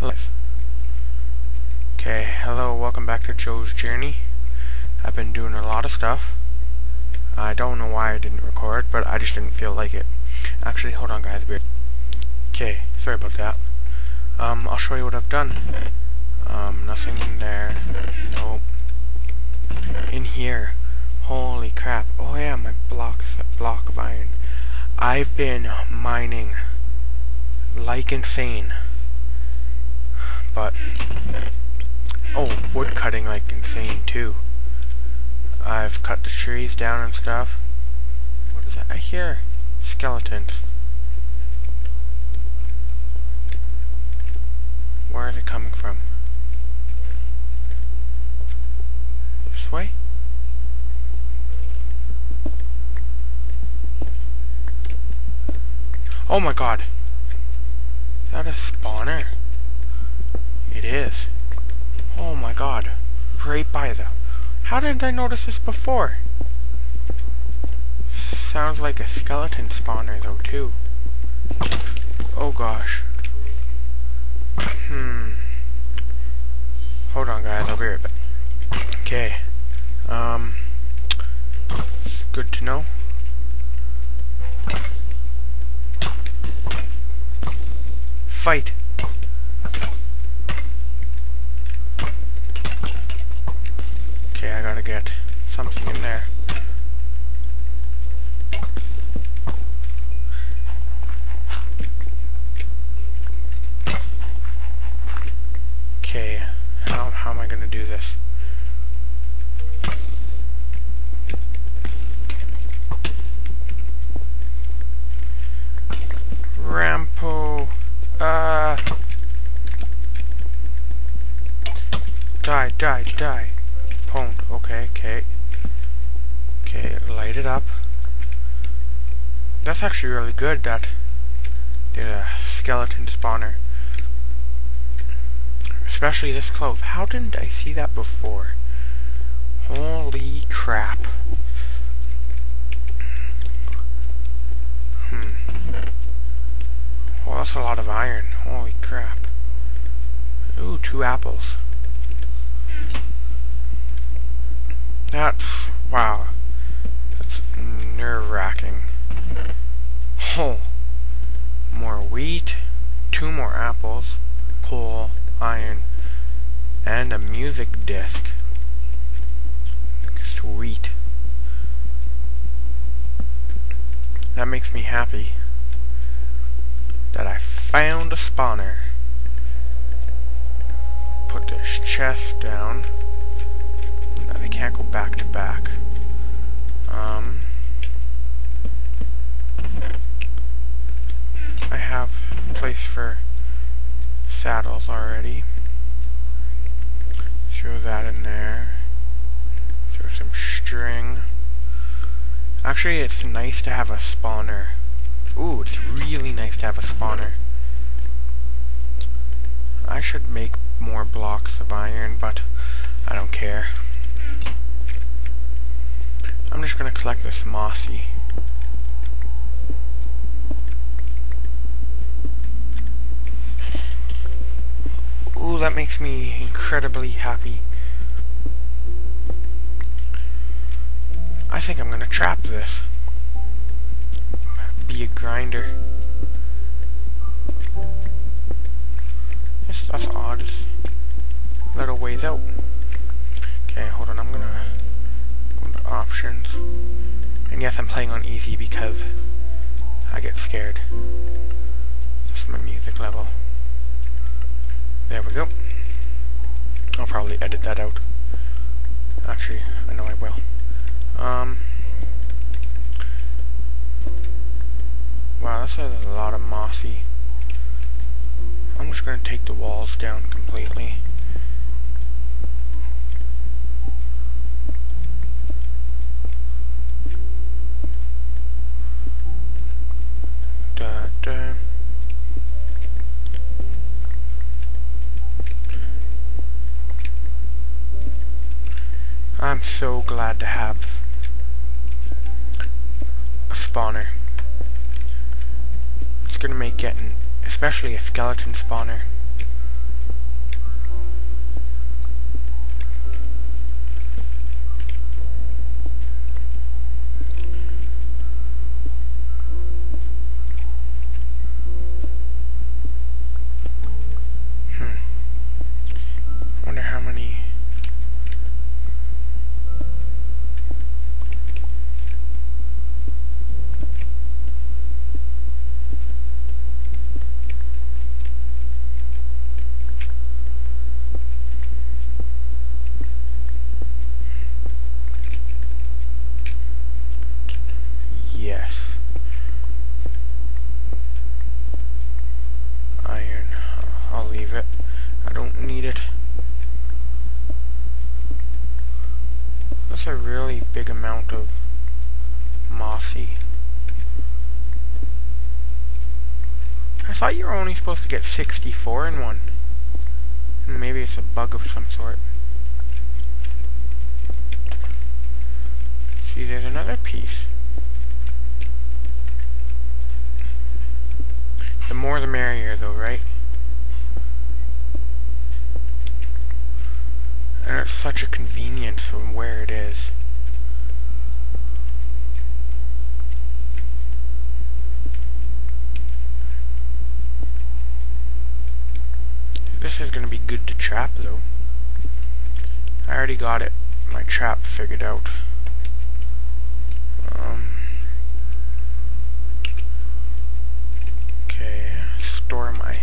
Hello. Okay, hello, welcome back to Jo's Journey. I've been doing a lot of stuff. I don't know why I didn't record, but I just didn't feel like it. Actually, hold on guys, Okay, sorry about that. Um, I'll show you what I've done. Um, nothing in there. Nope. In here. Holy crap. Oh yeah, my block, block of iron. I've been mining like insane. But, oh, wood cutting like insane too. I've cut the trees down and stuff. What is that? I hear skeletons. Where is it coming from? This way? Oh my god! Is that a spawner? It is. Oh my god. Right by the... How didn't I notice this before? Sounds like a skeleton spawner though too. Oh gosh. Hmm. Hold on guys, I'll be right back. Okay. Um... Good to know. Fight! Okay, I gotta get something in there. Okay, how, how am I gonna do this? Rampo, uh... Die, die, die. Pwned. Okay, okay. Okay, light it up. That's actually really good that there's a skeleton spawner. Especially this close. How didn't I see that before? Holy crap. Hmm. Well, that's a lot of iron. Holy crap. Ooh, two apples. That's, wow. That's nerve-wracking. Oh. More wheat, two more apples, coal, iron, and a music disc. Sweet. That makes me happy that I found a spawner. Put this chest down. No, they can't go back to back. Um, I have place for saddles already. Throw that in there. Throw some string. Actually, it's nice to have a spawner. Ooh, it's really nice to have a spawner. I should make more blocks of iron, but I don't care. I'm just gonna collect this mossy. Ooh, that makes me incredibly happy. I think I'm gonna trap this. Be a grinder. Yes, that's odd. A little ways out. Okay, hold on, I'm gonna go into options. And yes, I'm playing on easy because I get scared. That's my music level. There we go. I'll probably edit that out. Actually, I know I will. Um, wow, that's a lot of mossy. I'm just going to take the walls down completely. I'm so glad to have a spawner. It's gonna make getting, especially a skeleton spawner, I don't need it. That's a really big amount of mossy. I thought you were only supposed to get 64 in one. And maybe it's a bug of some sort. See, there's another piece. The more the merrier, though, right? And it's such a convenience from where it is. This is going to be good to trap, though. I already got it, my trap figured out. Um, okay, store my...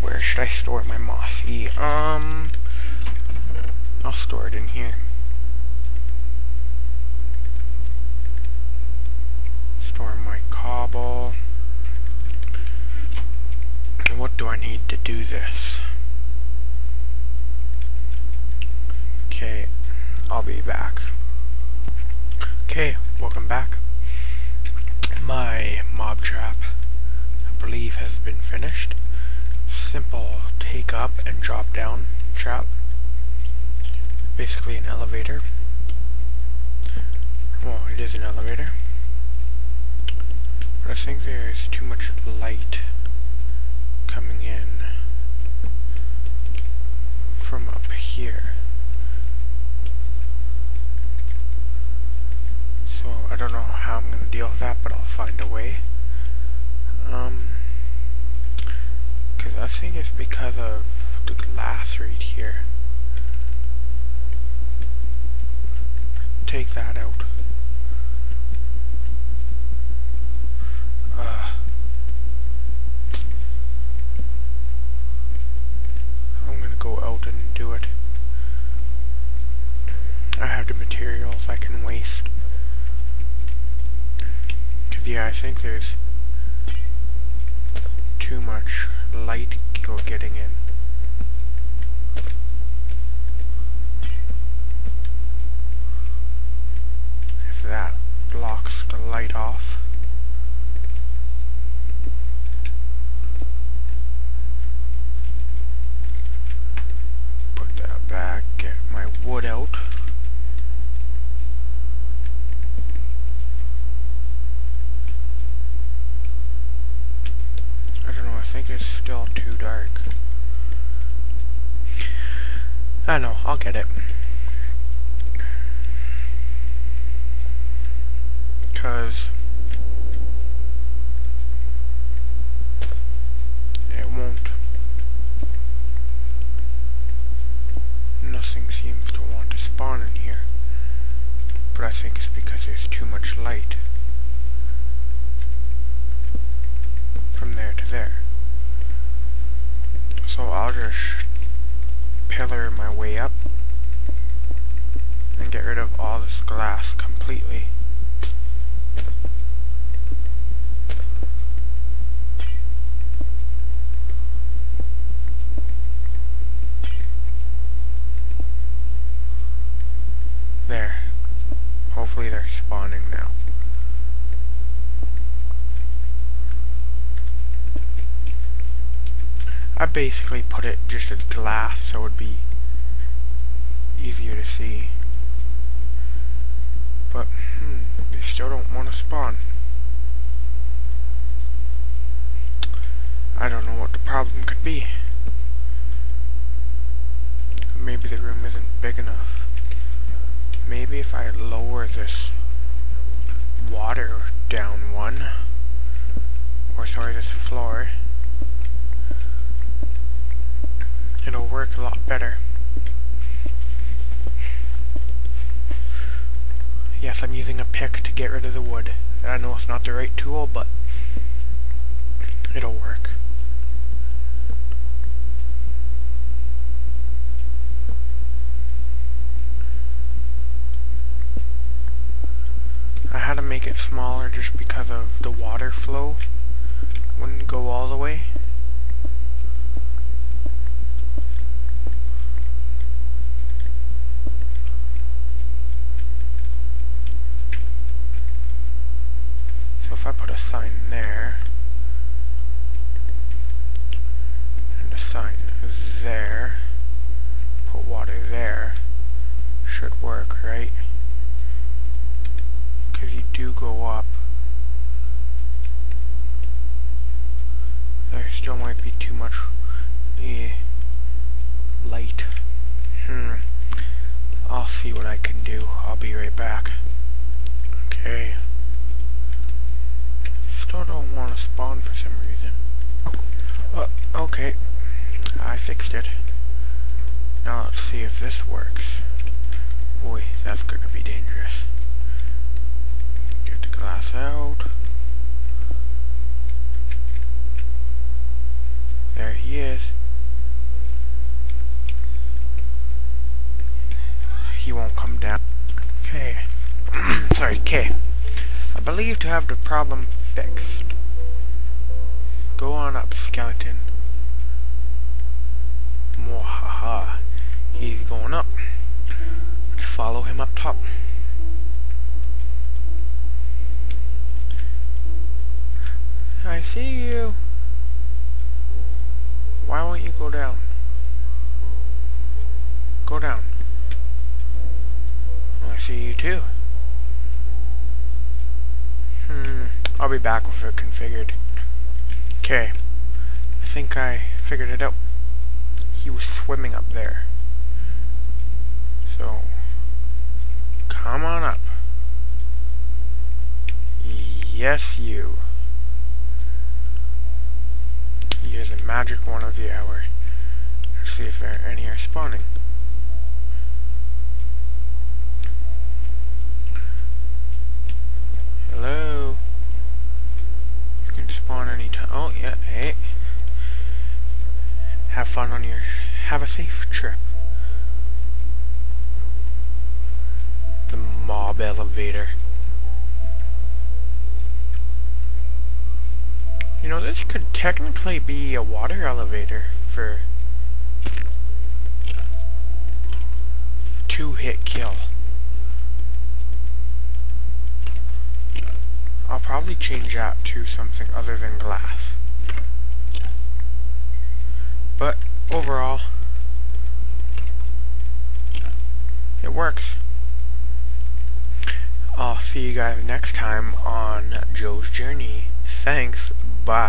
Where should I store my mossy? Um, I'll store it in here. Store my cobble. And what do I need to do this? Okay, I'll be back. Okay, welcome back. My mob trap, I believe, has been finished. Simple take up and drop down trap. Basically an elevator. Well, it is an elevator. But I think there's too much light coming in from up here. So I don't know how I'm going to deal with that, but I'll find a way. Um, because I think it's because of the glass right here. Take that out. Uh, I'm gonna go out and do it. I have the materials I can waste. Cause yeah, I think there's too much light go getting in. If that blocks the light off. Put that back, get my wood out. I don't know, I think it's still too dark. I know, I'll get it. Cause it won't. Nothing seems to want to spawn in here. But I think it's because there's too much light. from there to there. So I'll just pillar my way up and get rid of all this glass completely. There. Hopefully they're spawning now. I basically put it just as glass so it would be easier to see. But, hmm, they still don't want to spawn. I don't know what the problem could be. Maybe the room isn't big enough. Maybe if I lower this water down one, or sorry, this floor, it'll work a lot better. Yes, I'm using a pick to get rid of the wood. I know it's not the right tool, but it'll work. I had to make it smaller just because of the water flow. Wouldn't go all the way. Sign there. And a sign there. Put water there. Should work, right? Because you do go up. There still might be too much eh, light. Hmm. I'll see what I can do. I'll be right back. Okay. Still don't want to spawn for some reason. Uh, okay. I fixed it. Now let's see if this works. Boy, that's gonna be dangerous. Get the glass out. There he is. He won't come down. Okay. Sorry, K. I believe to have the problem fixed. Go on up, skeleton. Mwahaha. He's going up. Let's follow him up top. I see you. Why won't you go down? Go down. I see you too. Hmm. I'll be back with it configured. Okay. I think I figured it out. He was swimming up there. So, come on up. Yes, you. You're the magic one of the hour. Let's see if any are spawning. Hello? You can spawn anytime. Oh, yeah, hey. Have fun on your... Have a safe trip. The mob elevator. You know, this could technically be a water elevator for two hit kill. I'll probably change that to something other than glass. But overall, it works. I'll see you guys next time on Jo's Journey. Thanks. Bye.